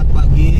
Selamat pagi,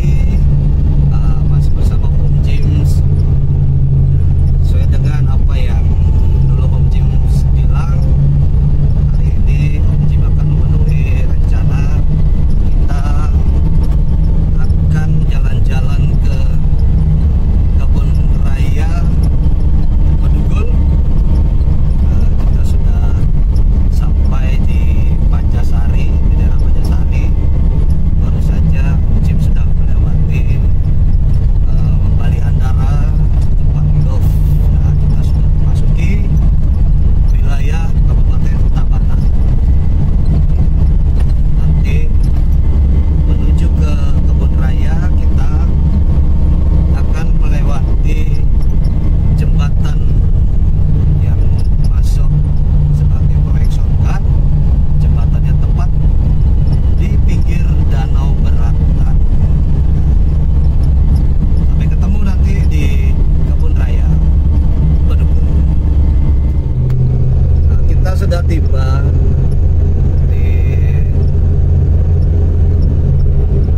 sudah tiba di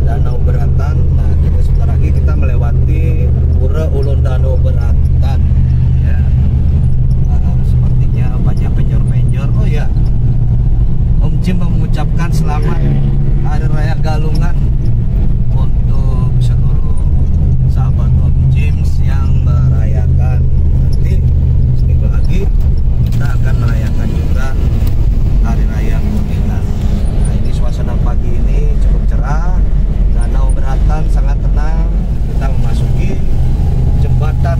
Danau Beratan. Nah, kita sebentar lagi kita melewati Pura Ulun Danau Beratan. Ya. Uh, sepertinya banyak penyor-penyor. Oh ya, Om Jim mengucapkan selamat Hari Raya Galungan untuk seluruh sahabat Om Jim yang utara danau beratan sangat tenang. Kita memasuki jembatan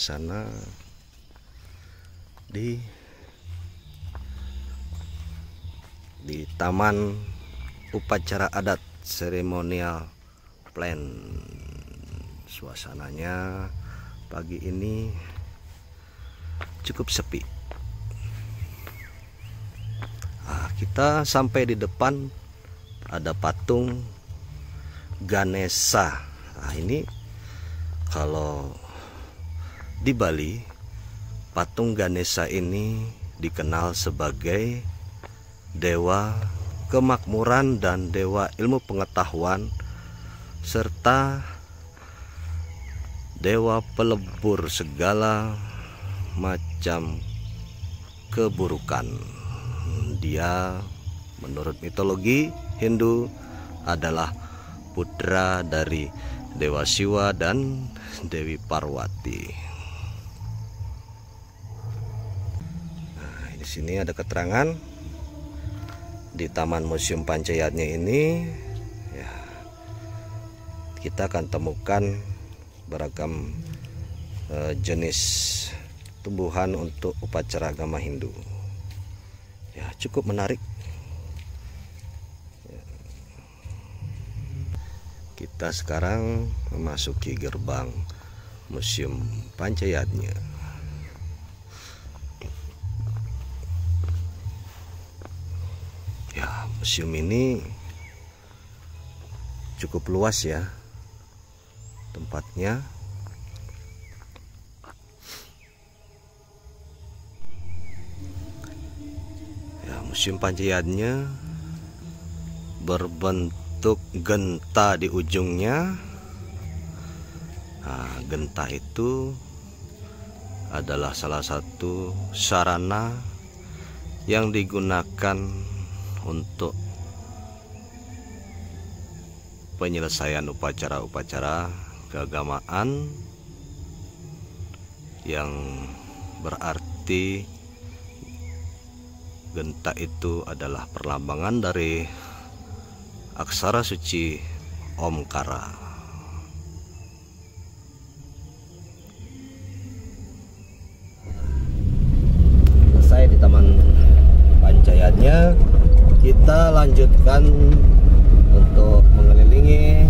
suasana di di taman upacara adat seremonial plan. Suasananya pagi ini cukup sepi. Nah, kita sampai di depan ada patung Ganesha nah ini kalau di Bali patung Ganesha ini dikenal sebagai dewa kemakmuran dan dewa ilmu pengetahuan serta dewa pelebur segala macam keburukan. Dia menurut mitologi Hindu adalah putra dari Dewa Siwa dan Dewi Parwati. Sini ada keterangan di Taman Museum Pancayatnya ini. Ya kita akan temukan beragam uh, jenis tumbuhan untuk upacara agama Hindu. Ya cukup menarik. Ya. kita sekarang memasuki gerbang Museum Pancayatnya museum ini cukup luas ya tempatnya. Ya museum pancayatnya berbentuk genta di ujungnya. Nah, genta itu adalah salah satu sarana yang digunakan untuk penyelesaian upacara-upacara keagamaan yang berarti genta itu adalah perlambangan dari aksara suci Omkara. Kita lanjutkan untuk mengelilingi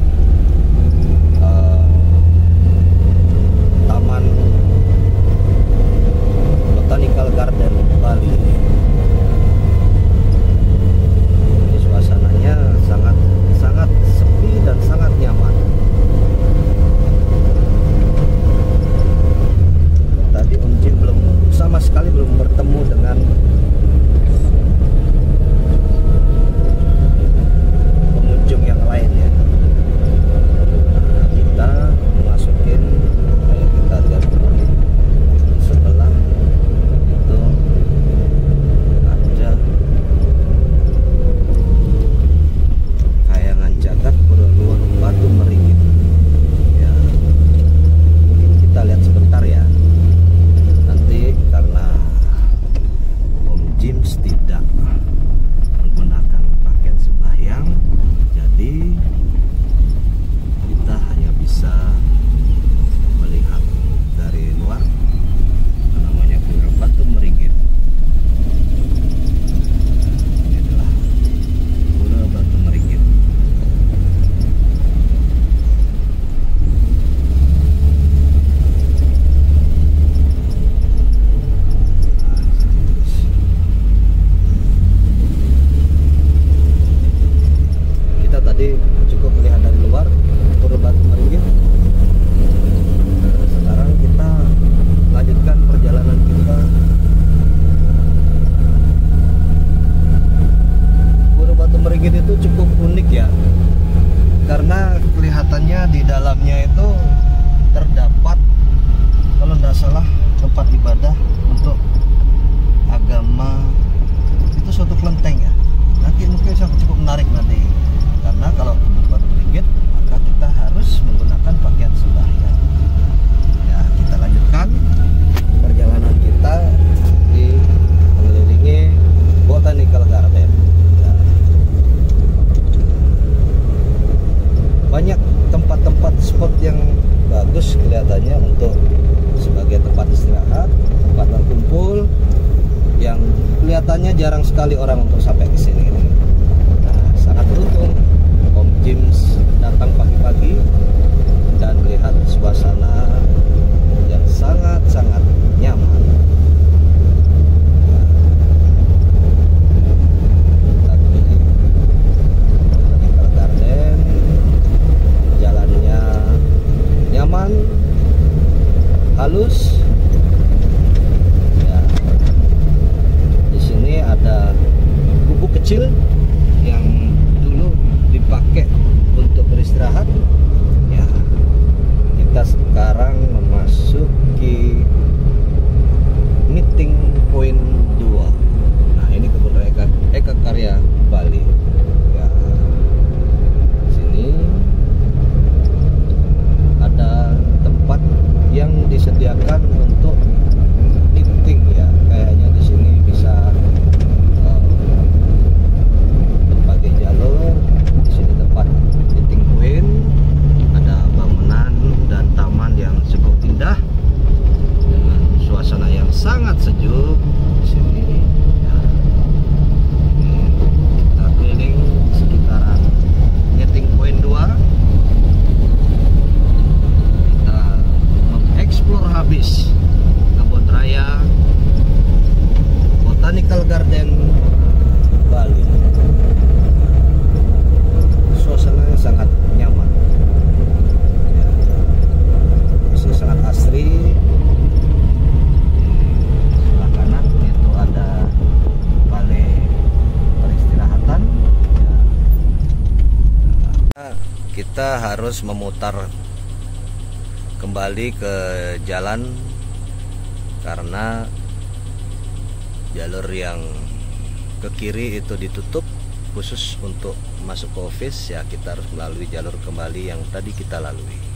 kelihatannya jarang sekali orang untuk sampai ke sini. Nah, sangat beruntung Om James datang pagi-pagi dan melihat suasana yang sangat-sangat nyaman. Harus memutar kembali ke jalan karena jalur yang ke kiri itu ditutup khusus untuk masuk ke office ya kita harus melalui jalur kembali yang tadi kita lalui.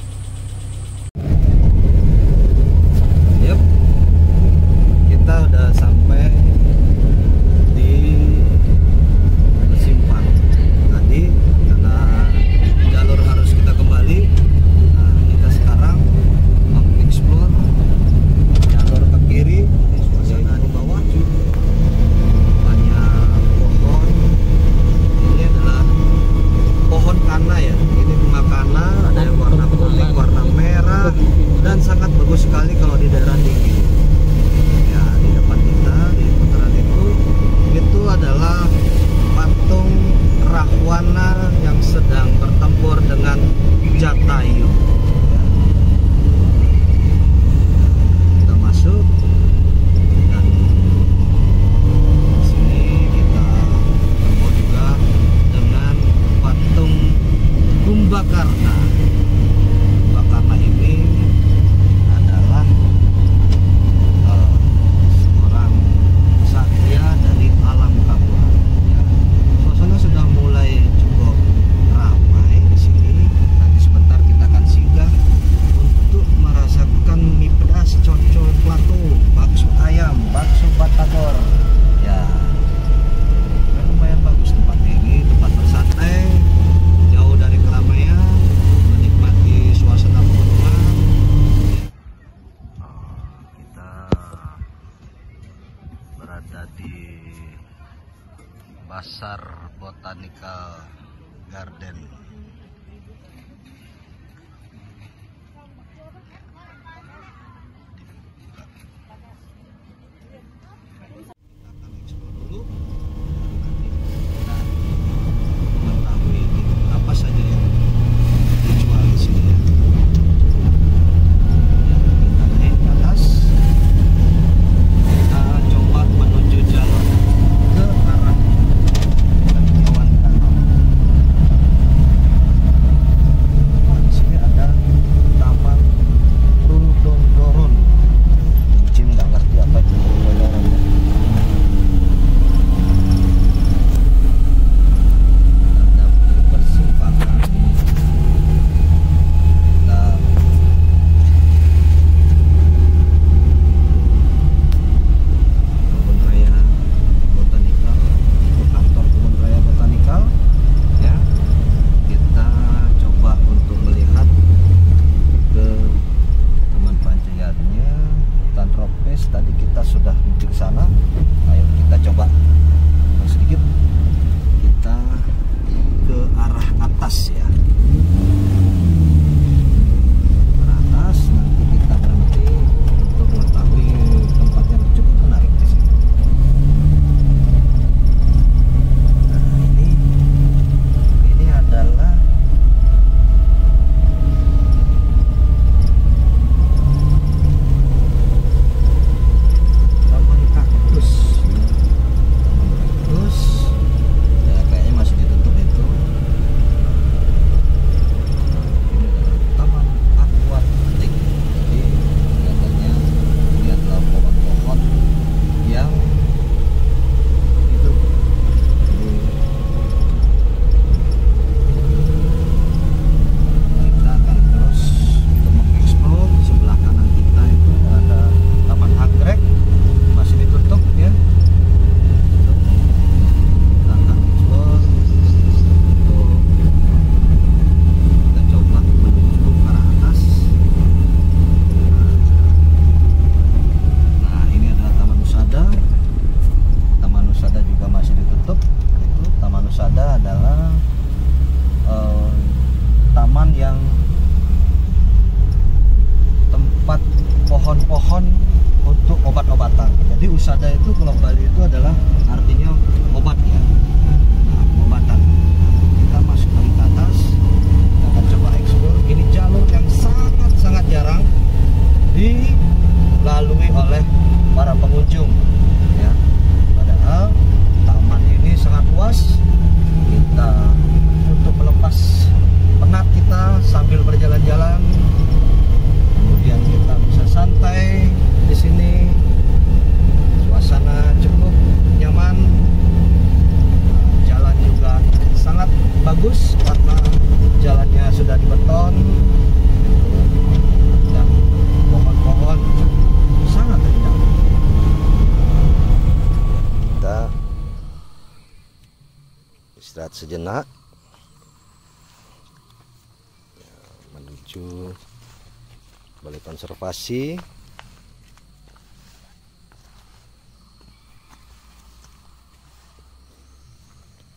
Konservasi.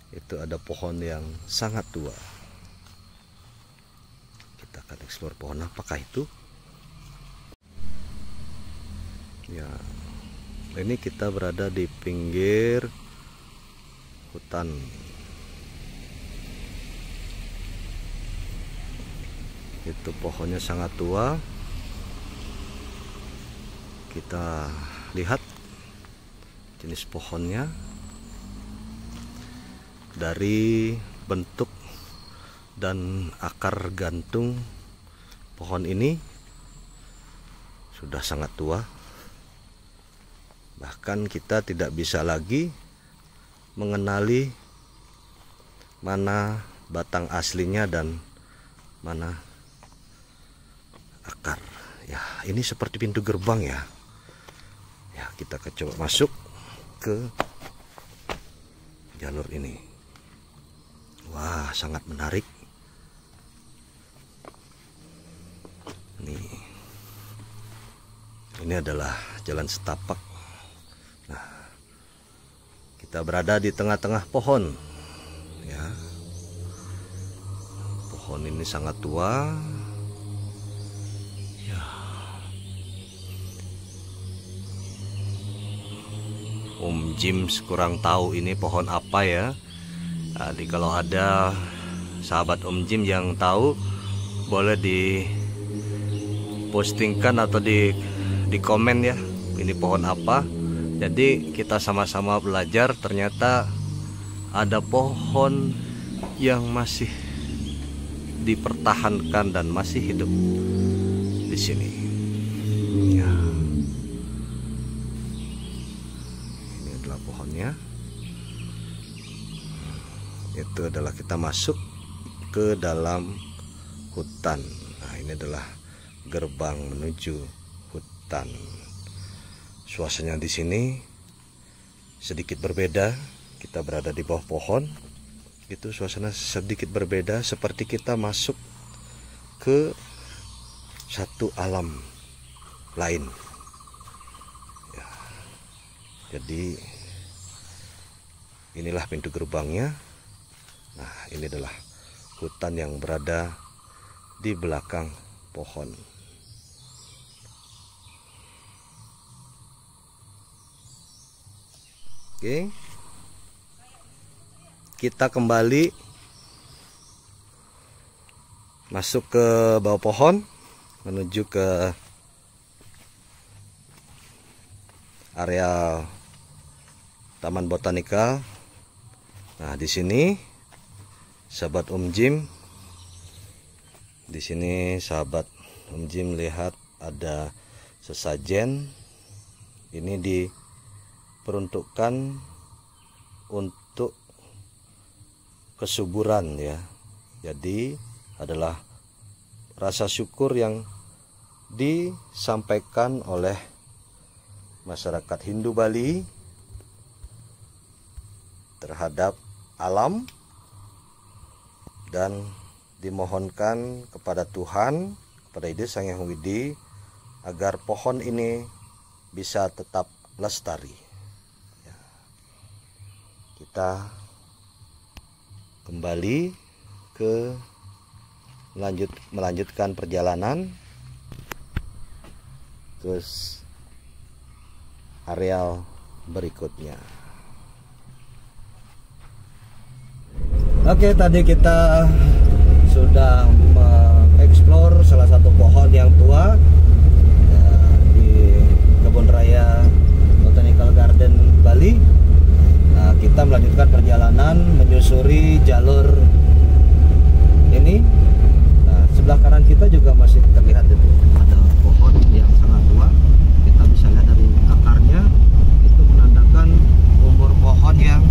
Itu ada pohon yang sangat tua. Kita akan eksplor pohon apakah itu. Ya ini kita berada di pinggir hutan. Itu pohonnya sangat tua kita lihat jenis pohonnya dari bentuk dan akar gantung. Pohon ini sudah sangat tua. Bahkan kita tidak bisa lagi mengenali mana batang aslinya dan mana akar. Ya ini seperti pintu gerbang ya ya kita coba masuk ke jalur ini. Wah sangat menarik. Nih ini adalah jalan setapak. Nah kita berada di tengah-tengah pohon. Ya pohon ini sangat tua Om Jim kurang tahu ini pohon apa ya. Jadi kalau ada sahabat Om Jim yang tahu boleh di postingkan atau di di komen ya. Ini pohon apa? Jadi kita sama-sama belajar ternyata ada pohon yang masih dipertahankan dan masih hidup di sini. Ya. Ini adalah pohonnya. Itu adalah kita masuk ke dalam hutan. Nah, ini adalah gerbang menuju hutan. Suasananya di sini sedikit berbeda. Kita berada di bawah pohon. Itu suasana sedikit berbeda seperti kita masuk ke satu alam lain. Ya. Jadi inilah pintu gerbangnya. Nah, ini adalah hutan yang berada di belakang pohon. Oke. Kita kembali masuk ke bawah pohon menuju ke area Taman Botanika. Nah, di sini sahabat Om Jim. Di sini sahabat Om Jim lihat ada sesajen. Ini diperuntukkan untuk kesuburan ya. Jadi adalah rasa syukur yang disampaikan oleh masyarakat Hindu Bali terhadap alam dan dimohonkan kepada Tuhan kepada Ide Sang Hyang Widi agar pohon ini bisa tetap lestari. Ya. Kita kembali ke melanjut melanjutkan perjalanan terus areal berikutnya Oke tadi kita sudah mengeksplor salah satu pohon yang tua ya, di kebun raya Botanical Garden Bali. Nah, kita melanjutkan perjalanan menyusuri jalur ini. Nah, sebelah kanan kita juga masih terlihat itu ada pohon yang sangat tua kita bisa lihat dari akarnya itu menandakan umur pohon yang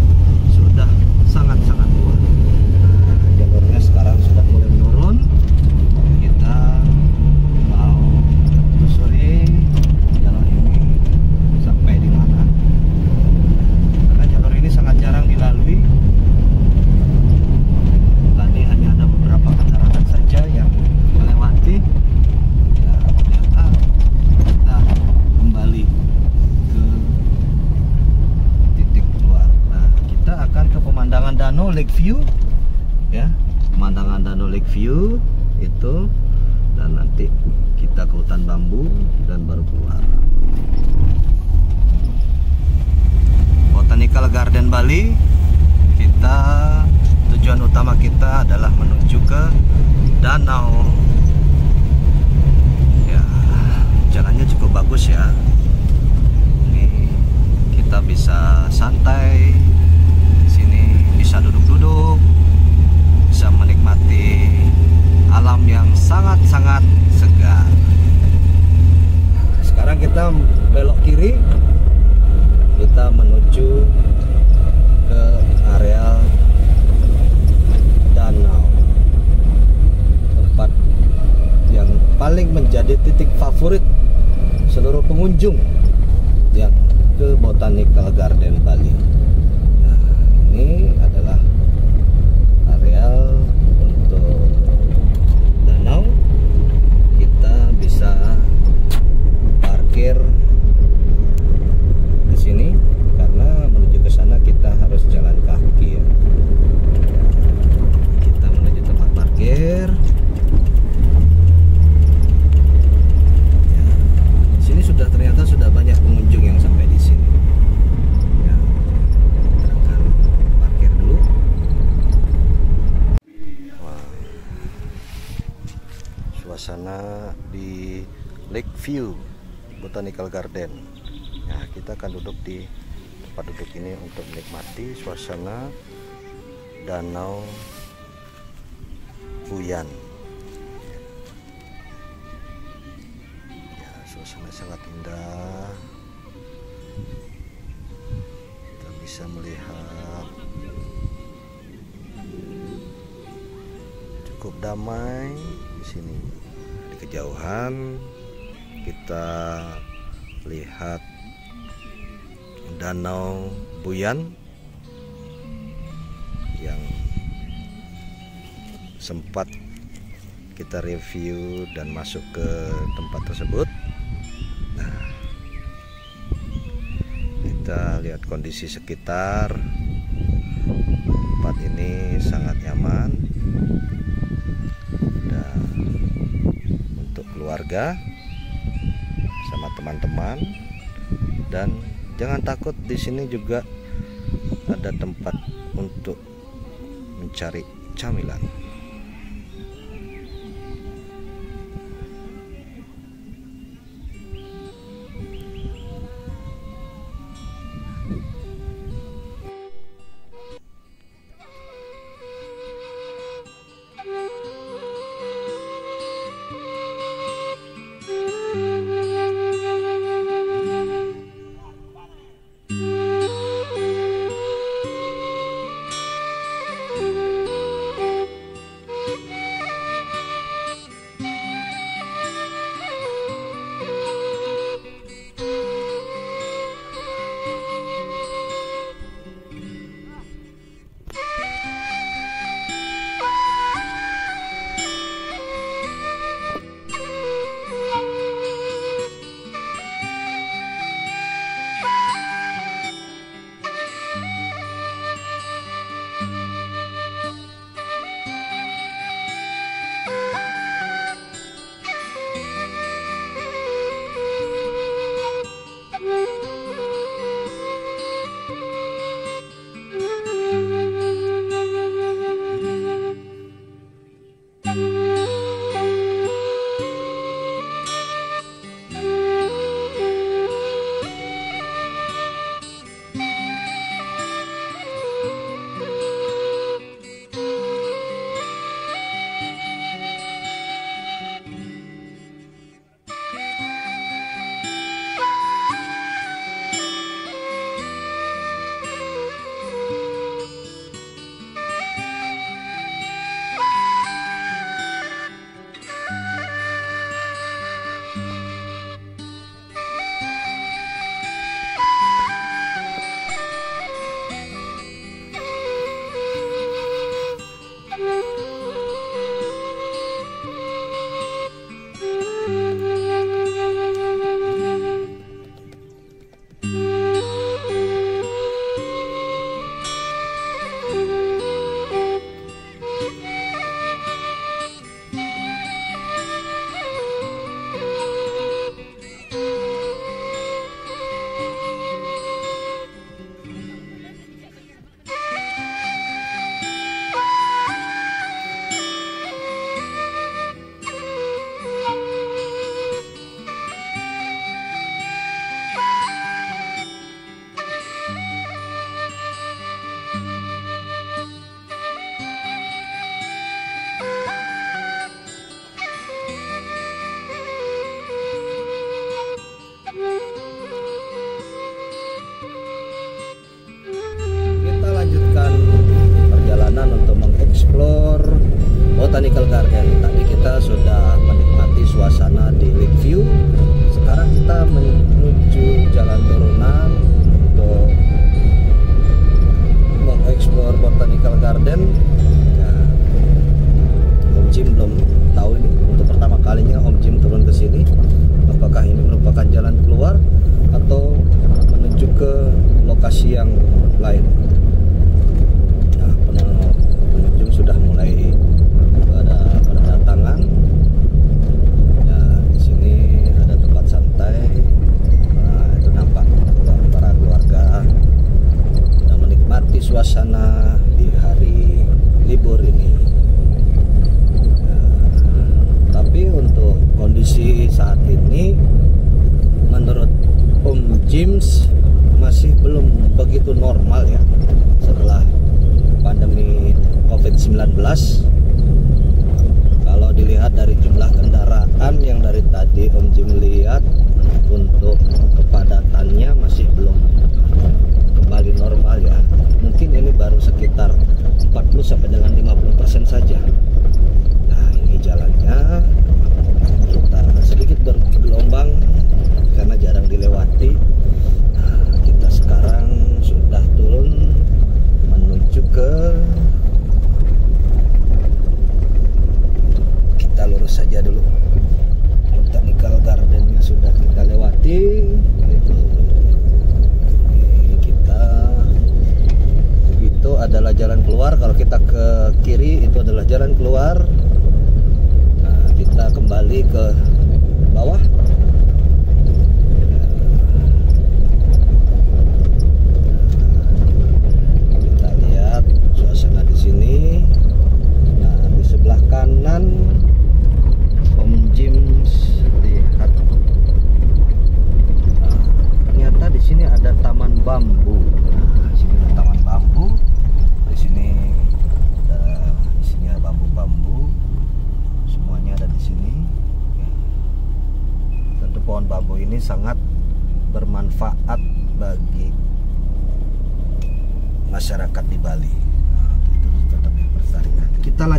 sudah sangat-sangat tua nah, jalurnya sekarang sudah mulai menurun kita mau telusuri jalur ini sampai di mana karena jalur ini sangat jarang dilalui tadi hanya ada beberapa kendaraan saja yang melewati ya ternyata kita kembali ke titik keluar nah kita akan ke pemandangan danau lake view ya pemandangan danau lake view itu dan nanti kita ke hutan bambu dan baru keluar Botanical Bali kita tujuan utama kita adalah menuju ke danau. Ya jalannya cukup bagus ya. Ini kita bisa santai di sini bisa duduk-duduk bisa menikmati alam yang sangat-sangat segar sekarang kita belok kiri kita menuju ke areal danau tempat yang paling menjadi titik favorit seluruh pengunjung yang ke Botanical Garden Bali. Nah, ini adalah areal untuk danau. Kita bisa parkir di sini karena menuju ke sana kita harus jalan kaki ya. Kita menuju tempat parkir. Ya, di sini sudah ternyata sudah banyak pengunjung yang sampai di sini. Ya, kita akan parkir dulu. Wah. Suasana di Lake View Botanical Garden. Nah, kita akan duduk di tempat duduk ini untuk menikmati suasana danau Buyan. Ya, suasana sangat indah. Kita bisa melihat cukup damai di sini. Di kejauhan kita lihat Danau Buyan yang sempat kita review dan masuk ke tempat tersebut. Nah, kita lihat kondisi sekitar tempat ini sangat nyaman dan untuk keluarga sama teman-teman dan jangan takut di sini juga ada tempat untuk mencari camilan.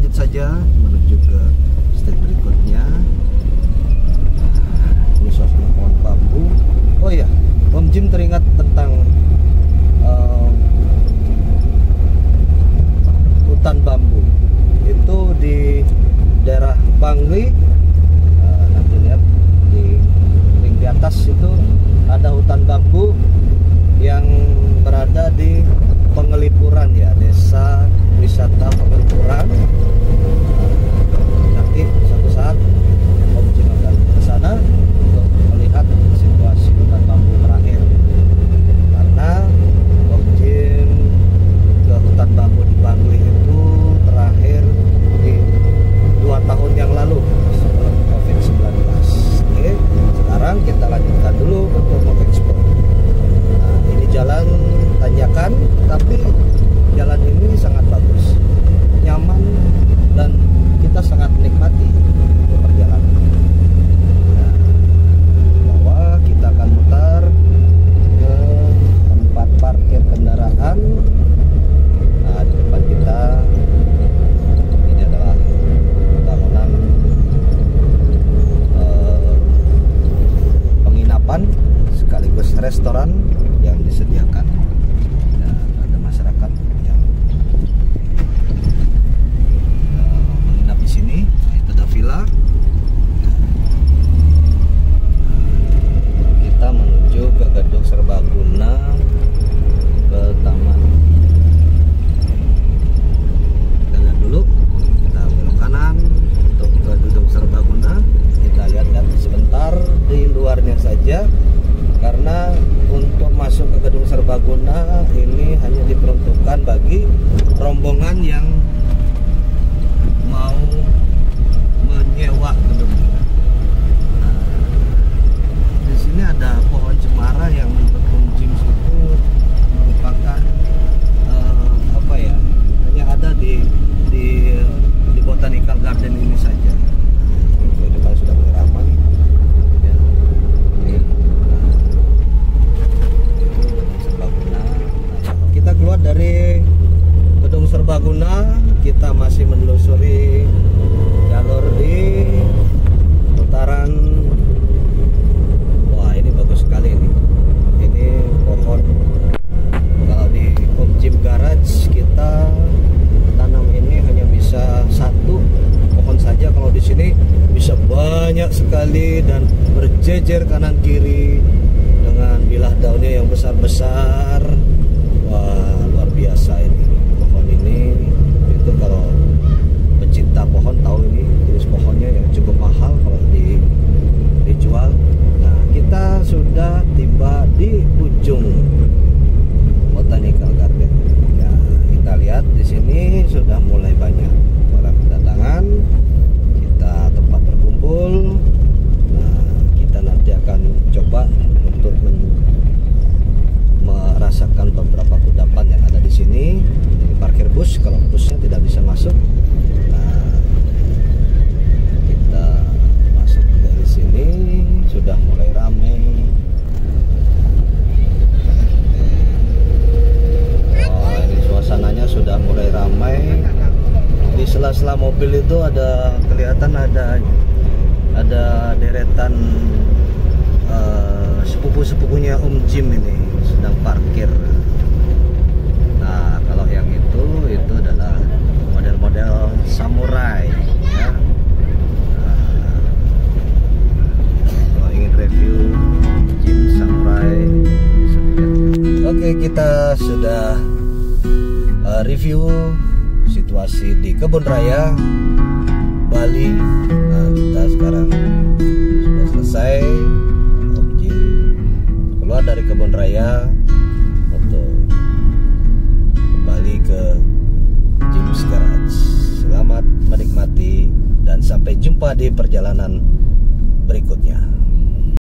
lanjut saja menuju ke step berikutnya. Nah, ini suatu pohon bambu. Oh iya Om Jim teringat tentang uh, hutan bambu. Itu di daerah Bangli. Uh, nanti lihat di ring di atas itu ada hutan bambu yang berada di pengelipuran ya desa wisata berkurang nanti suatu saat Om Jin akan ke sana untuk melihat situasi hutan bambu terakhir. Karena Om Jin ke hutan bambu di Bangli itu terakhir di dua tahun yang lalu sebelum COVID-19 oke sekarang kita lanjutkan dulu untuk mengekspor nah, ini jalan tanjakan tapi bus kalau busnya tidak bisa masuk. Nah, kita masuk dari sini sudah mulai ramai. Oh, ini suasananya sudah mulai ramai. Di sela-sela mobil itu ada kelihatan ada ada deretan eh, sepupu-sepupunya Om Jim ini sedang parkir. Nah, kalau yang itu itu adalah model-model samurai ya. Nah, kalau ingin review Jim Samurai. Oke, kita sudah uh, review situasi di kebun raya Bali. Nah, kita sekarang sudah selesai. Om Jin keluar dari kebun raya dan sampai jumpa di perjalanan berikutnya.